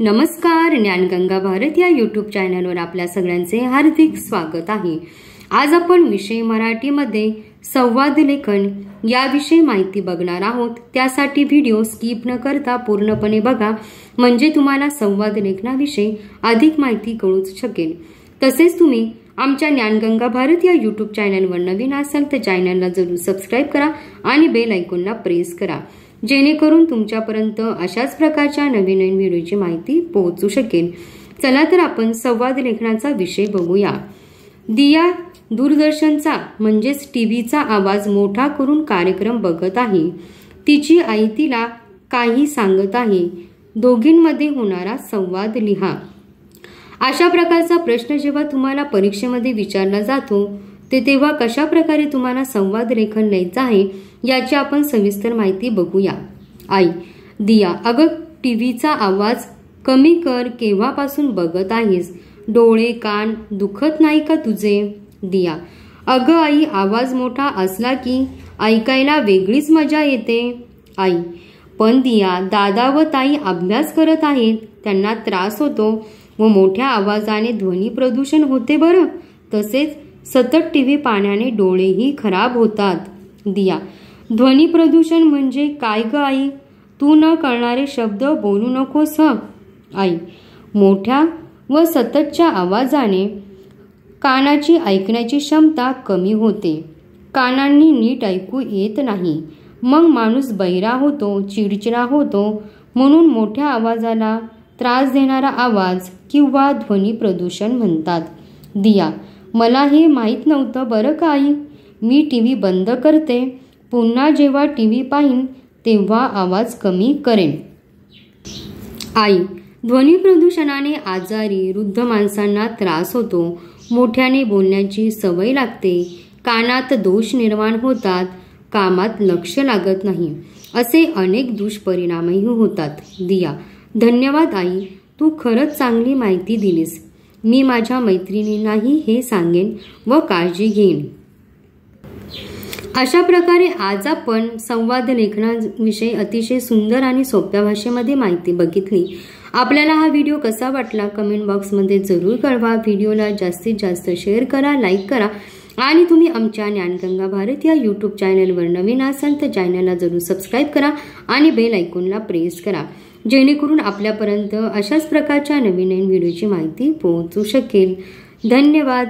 नमस्कार ज्ञानगंगा भारत या यूट्यूब चॅनलवर आपल्या सगळ्यांचे हार्दिक स्वागत आहे. आज आपण विषय मराठीमध्ये संवाद लेखन याविषयी माहिती बघणार आहोत. त्यासाठी व्हिडिओ स्किप न करता पूर्णपणे बघा. म्हणजे तुम्हाला संवाद लेखनाविषयी अधिक माहिती कळूच शकेल. तसेच तुम्ही आमच्या ज्ञानगंगा भारत या यूट्यूब चॅनलवर नवीन असाल तर चॅनलला जरूर सबस्क्राईब करा आणि बेल ऐकूनला प्रेस करा. जेणेकरून तुमच्यापर्यंत अशाच प्रकारच्या नवीन नवीन व्हिडिओची माहिती पोहोचू शकेल. चला तर आपण संवाद लेखनाचा विषय बघूया. दिया दूरदर्शनचा म्हणजेच टी व्हीचा आवाज मोठा करून कार्यक्रम बघत आहे. तिची आई तिला काही सांगत आहे. दोघींमध्ये होणारा संवाद लिहा. अशा प्रकारचा प्रश्न जेव्हा तुम्हाला परीक्षेमध्ये विचारला जातो ते तेव्हा कशा प्रकारे तुम्हाला संवाद लेखन लिहायचं आहे याची आपण सविस्तर माहिती बघूया. आई दिया अगं टी व्हीचा आवाज कमी कर केव्हापासून बघत आहेस? डोळे कान दुखत नाही का तुझे? दिया अगं आई आवाज मोठा असला की ऐकायला वेगळीच मजा येते. आई पण दिया दादा व ताई अभ्यास करत आहेत त्यांना त्रास होतो व मोठ्या आवाजाने ध्वनी प्रदूषण होते बरं. तसेच सतत टी व्ही पाण्याने डोळेही खराब होतात. दिया ध्वनी प्रदूषण म्हणजे काय ग आई? तू न कळणारे शब्द बोलू नकोस आई मोठ्या व सततच्या आवाजाने कानाची ऐकण्याची क्षमता कमी होते. कानांनी नीट ऐकू येत नाही. मग माणूस बैरा होतो चिडचिडा होतो म्हणून मोठ्या आवाजाला त्रास देणारा आवाज किंवा ध्वनी प्रदूषण म्हणतात. दिया मला हे माहीत नव्हतं बरं का आई. मी टी व्ही बंद करते. पुन्हा जेव्हा टी व्ही पाहीन तेव्हा आवाज कमी करेन. आई ध्वनी प्रदूषणाने आजारी वृद्ध माणसांना त्रास होतो. मोठ्याने बोलण्याची सवय लागते. कानात दोष निर्माण होतात. कामात लक्ष लागत नाही. असे अनेक दुष्परिणामही होतात. दिया धन्यवाद आई. तू खरंच चांगली माहिती दिलीस. मी माझ्या मैत्रिणींनाही हे सांगेन व काळजी घेईन. अशा प्रकारे आज आपण संवाद लेखनाविषयी अतिशय सुंदर आणि सोप्या भाषेमध्ये माहिती बघितली. आपल्याला हा व्हिडिओ कसा वाटला कमेंट बॉक्समध्ये जरूर कळवा. व्हिडिओला जास्तीत जास्त शेअर करा लाईक करा आणि तुम्ही आमच्या ज्ञानगंगा भारत या यूट्यूब चॅनलवर नवीन असाल तर चॅनलला जरूर सबस्क्राईब करा आणि बेल ऐकूनला प्रेस करा. जेणेकरून आपल्यापर्यंत अशाच प्रकारच्या नवीन नवीन व्हिडिओची माहिती पोहोचू शकेल. धन्यवाद.